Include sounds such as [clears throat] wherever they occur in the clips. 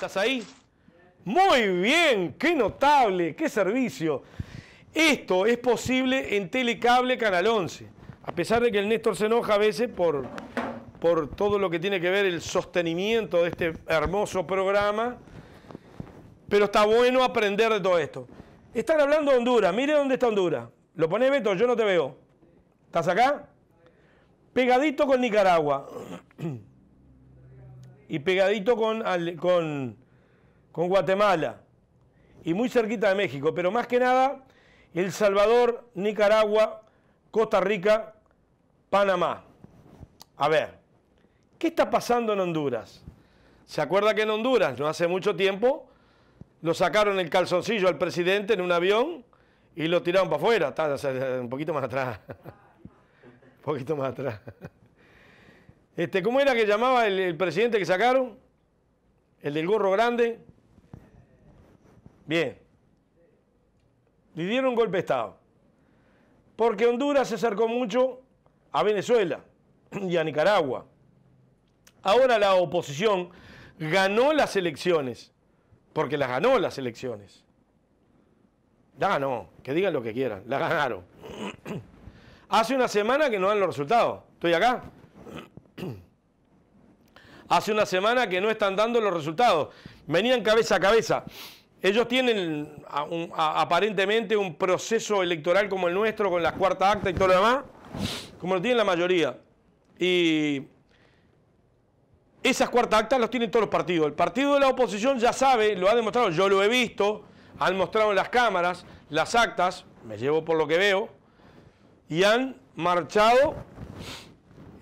¿Estás ahí? Muy bien, qué notable, qué servicio. Esto es posible en Telecable Canal 11. A pesar de que el Néstor se enoja a veces por, por todo lo que tiene que ver el sostenimiento de este hermoso programa, pero está bueno aprender de todo esto. Están hablando de Honduras, mire dónde está Honduras. Lo pone Beto, yo no te veo. ¿Estás acá? Pegadito con Nicaragua. [clears throat] y pegadito con, con, con Guatemala. Y muy cerquita de México. Pero más que nada, El Salvador, Nicaragua, Costa Rica, Panamá. A ver, ¿qué está pasando en Honduras? ¿Se acuerda que en Honduras, no hace mucho tiempo, lo sacaron el calzoncillo al presidente en un avión y lo tiraron para afuera? Un poquito más atrás. [laughs] un poquito más atrás. Este, ¿Cómo era que llamaba el, presidente que sacaron? El del gorro grande. Bien. Le dieron golpe de Estado. Porque Honduras se acercó mucho a Venezuela y a Nicaragua. Ahora la oposición ganó las elecciones, porque las ganó las elecciones. La ganó, que digan lo que quieran, la ganaron. [clears throat] Hace una semana que no dan los resultados. ¿Estoy acá? [clears throat] Hace una semana que no están dando los resultados. Venían cabeza a cabeza. Ellos tienen aparentemente un proceso electoral como el nuestro, con las cuarta acta y todo lo demás, como lo tienen la mayoría. Y esas cuartas actas las tienen todos los partidos. El partido de la oposición ya sabe, lo ha demostrado, yo lo he visto, han mostrado en las cámaras las actas, me llevo por lo que veo, y han marchado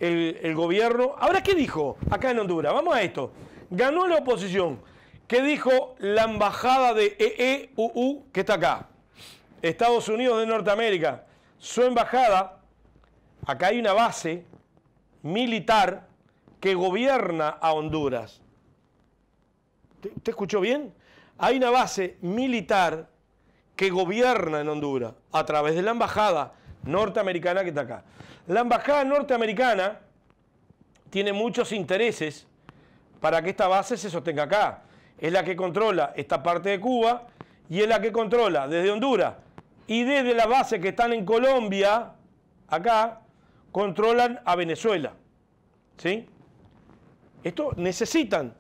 el, gobierno. Ahora, ¿qué dijo acá en Honduras? Vamos a esto. Ganó la oposición. ¿Qué dijo la embajada de EEUU que está acá? Estados Unidos de Norteamérica. Su embajada, acá hay una base militar que gobierna a Honduras. ¿Te escuchó bien? Hay una base militar que gobierna en Honduras a través de la embajada norteamericana que está acá. La embajada norteamericana tiene muchos intereses para que esta base se sostenga acá. Es la que controla esta parte de Cuba y es la que controla desde Honduras y desde la base que están en Colombia, acá, controlan a Venezuela. ¿Sí? Esto necesitan,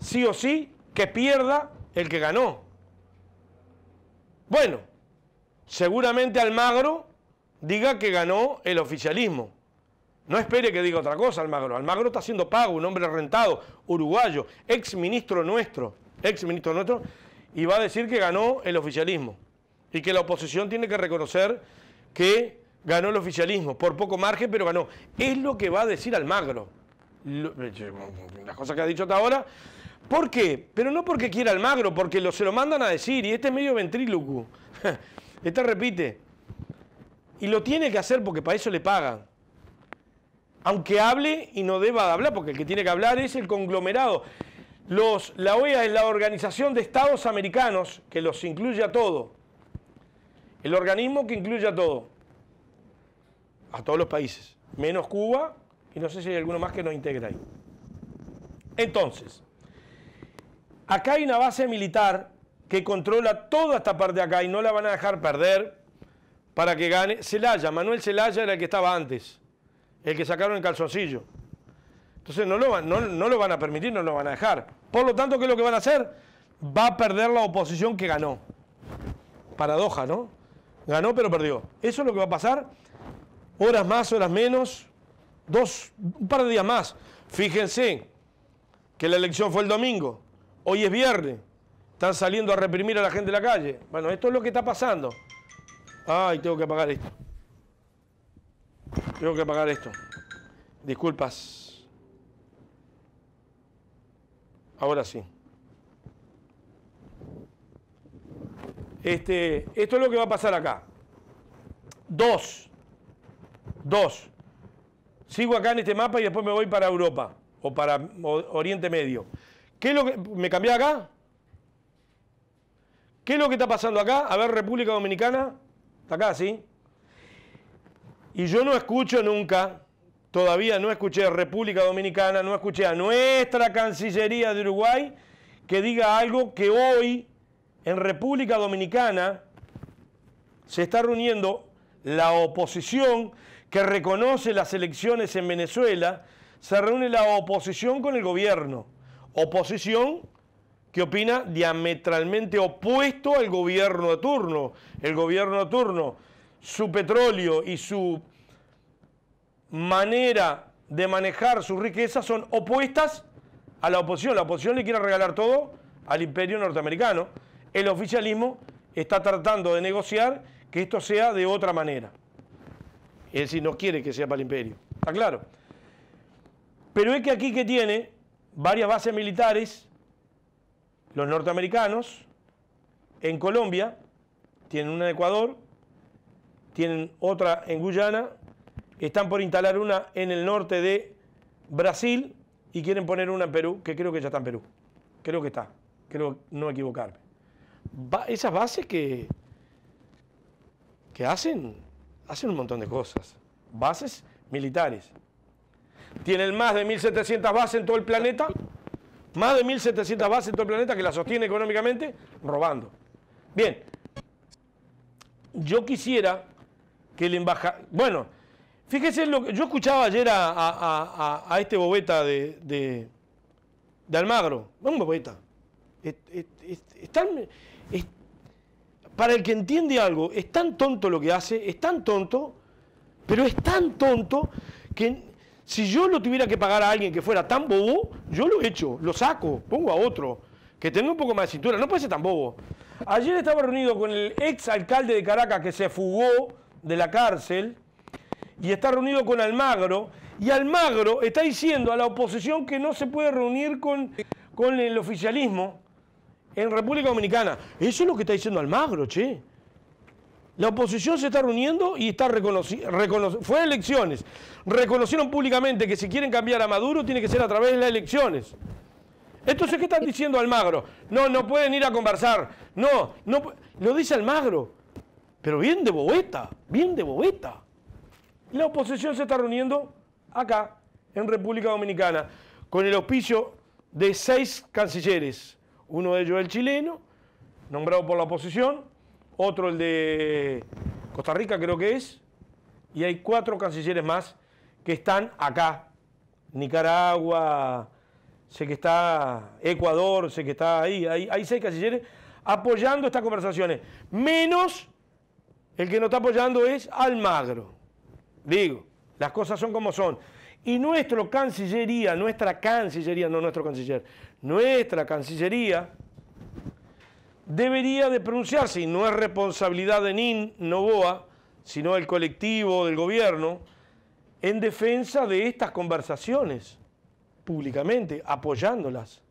sí o sí, que pierda el que ganó. Bueno, seguramente Almagro diga que ganó el oficialismo. No espere que diga otra cosa Almagro. Almagro está haciendo pago, un hombre rentado, uruguayo, ex ministro nuestro, ex ministro nuestro, y va a decir que ganó el oficialismo. Y que la oposición tiene que reconocer que ganó el oficialismo, por poco margen, pero ganó. Es lo que va a decir Almagro. Las cosas que ha dicho hasta ahora. ¿Por qué? Pero no porque quiera Almagro, porque lo, se lo mandan a decir, y este es medio ventríloco. [laughs] Este repite, y lo tiene que hacer porque para eso le pagan. Aunque hable y no deba de hablar, porque el que tiene que hablar es el conglomerado. Los, la OEA es la Organización de Estados Americanos que los incluye a todo. El organismo que incluye a todo. A todos los países. Menos Cuba y no sé si hay alguno más que nos integra ahí. Entonces, acá hay una base militar que controla toda esta parte de acá y no la van a dejar perder para que gane Celaya. Manuel Celaya era el que estaba antes, el que sacaron el calzoncillo. Entonces no lo, no, no lo van a permitir, no lo van a dejar. Por lo tanto, ¿qué es lo que van a hacer? Va a perder la oposición que ganó. Paradoja, ¿no? Ganó pero perdió. Eso es lo que va a pasar. Horas más, horas menos, dos, un par de días más. Fíjense que la elección fue el domingo, hoy es viernes, están saliendo a reprimir a la gente de la calle. Bueno, esto es lo que está pasando. Ay, tengo que pagar esto. Tengo que pagar esto. Disculpas. Ahora sí. Este, esto es lo que va a pasar acá. Dos. Dos. Sigo acá en este mapa y después me voy para Europa o para Oriente Medio. ¿Qué es lo que me cambié acá? ¿Qué es lo que está pasando acá? A ver, República Dominicana. Acá, ¿sí? Y yo no escucho nunca, todavía no escuché a República Dominicana, no escuché a nuestra Cancillería de Uruguay que diga algo que hoy en República Dominicana se está reuniendo la oposición que reconoce las elecciones en Venezuela, se reúne la oposición con el gobierno. Oposición que opina diametralmente opuesto al gobierno de turno. El gobierno de turno, su petróleo y su manera de manejar su riqueza son opuestas a la oposición. La oposición le quiere regalar todo al imperio norteamericano. El oficialismo está tratando de negociar que esto sea de otra manera. Es decir, no quiere que sea para el imperio. Está claro. Pero es que aquí que tiene varias bases militares, los norteamericanos, en Colombia, tienen una en Ecuador, tienen otra en Guyana, están por instalar una en el norte de Brasil y quieren poner una en Perú, que creo que ya está en Perú. Creo que está, creo no equivocarme. esas bases que, que hacen, hacen un montón de cosas. Bases militares. Tienen más de 1.700 bases en todo el planeta, más de 1.700 bases en todo el planeta que la sostiene económicamente robando. Bien, yo quisiera que el embajador, bueno, Fíjese lo que yo escuchaba ayer a, este bobeta de, de, Almagro, un bobeta. para el que entiende algo, es tan tonto lo que hace, es tan tonto, pero es tan tonto que si yo lo tuviera que pagar a alguien que fuera tan bobo, yo lo echo, lo saco, pongo a otro, que tenga un poco más de cintura, no puede ser tan bobo. Ayer estaba reunido con el ex alcalde de Caracas que se fugó de la cárcel, y está reunido con Almagro, y Almagro está diciendo a la oposición que no se puede reunir con, con el oficialismo en República Dominicana. Eso es lo que está diciendo Almagro, che. La oposición se está reuniendo y está fue elecciones. Reconocieron públicamente que si quieren cambiar a Maduro tiene que ser a través de las elecciones. Entonces, ¿qué están diciendo Almagro? No, no pueden ir a conversar. No, no, lo dice Almagro. Pero bien de bobeta, bien de bobeta. La oposición se está reuniendo acá, en República Dominicana, con el auspicio de seis cancilleres. Uno de ellos el chileno, nombrado por la oposición, otro el de Costa Rica creo que es, y hay cuatro cancilleres más que están acá. Nicaragua, sé que está Ecuador, sé que está ahí, hay, seis cancilleres apoyando estas conversaciones, menos el que no está apoyando es Almagro. Digo, las cosas son como son. Y nuestra Cancillería, nuestra Cancillería, no nuestro Canciller, nuestra Cancillería debería de pronunciarse, y no es responsabilidad de NIN Novoa, sino del colectivo, del gobierno, en defensa de estas conversaciones, públicamente, apoyándolas.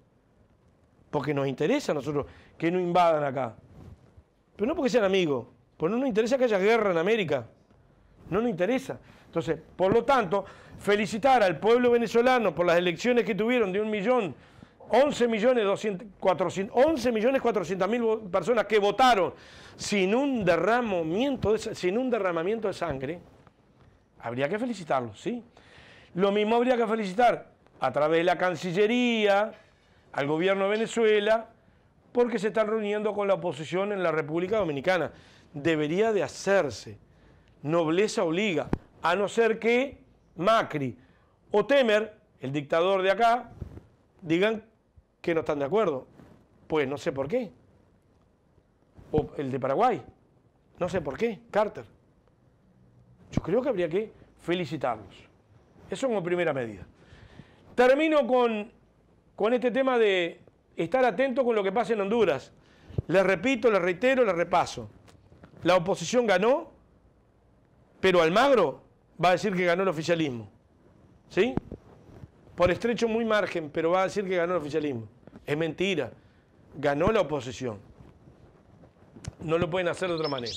Porque nos interesa a nosotros que no invadan acá. Pero no porque sean amigos, porque no nos interesa que haya guerra en América. No nos interesa. Entonces, por lo tanto, felicitar al pueblo venezolano por las elecciones que tuvieron de un millón, 11 millones 11 millones 400 mil personas que votaron sin un derramamiento de, sin un derramamiento de sangre, habría que felicitarlos, ¿sí? Lo mismo habría que felicitar a través de la Cancillería al gobierno de Venezuela porque se están reuniendo con la oposición en la República Dominicana. Debería de hacerse nobleza obliga, a no ser que Macri o Temer, el dictador de acá, digan que no están de acuerdo. Pues no sé por qué. O el de Paraguay, no sé por qué, Carter. Yo creo que habría que felicitarlos. Eso como primera medida. Termino con, con este tema de estar atento con lo que pasa en Honduras. Les repito, les reitero, les repaso. La oposición ganó, pero Almagro va a decir que ganó el oficialismo. ¿Sí? Por estrecho muy margen, pero va a decir que ganó el oficialismo. Es mentira. Ganó la oposición. No lo pueden hacer de otra manera.